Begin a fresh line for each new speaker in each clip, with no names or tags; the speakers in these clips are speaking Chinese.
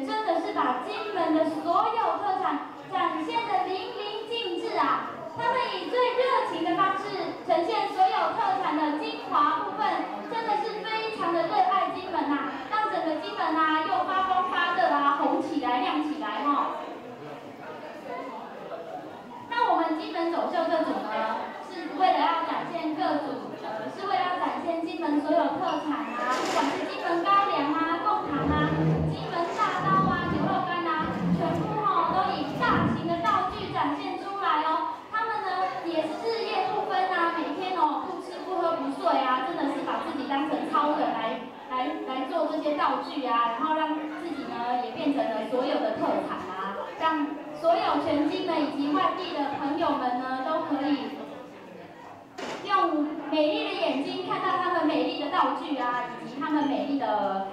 真的是把金门的所有特产展现。道具啊然后让自己呢也变成了所有的特产啊让所有全境的以及外地的朋友们呢都可以用美丽的眼睛看到他们美丽的道具啊以及他们美丽的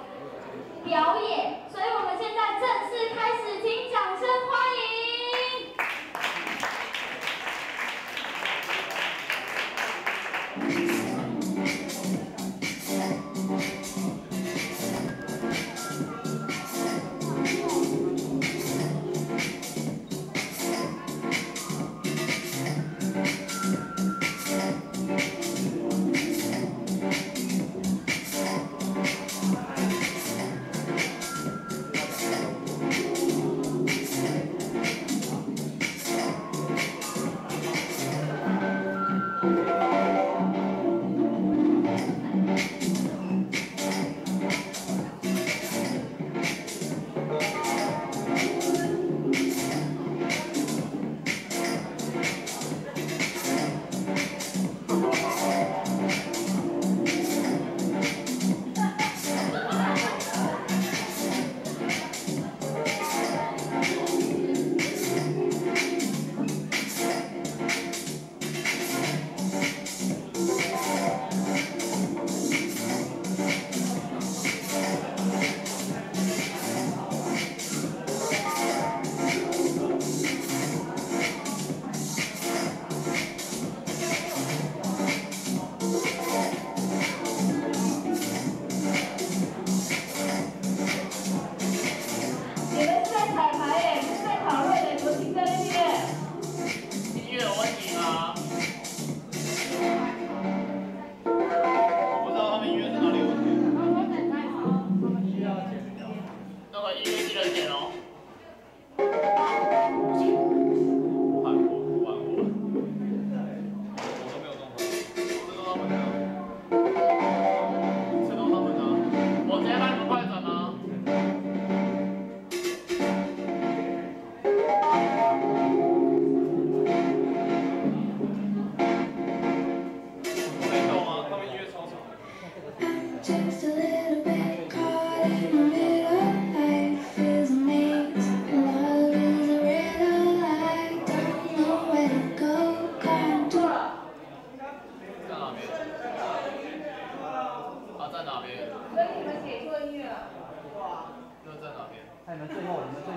那
你们
最
后，你们最